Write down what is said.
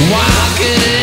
Walking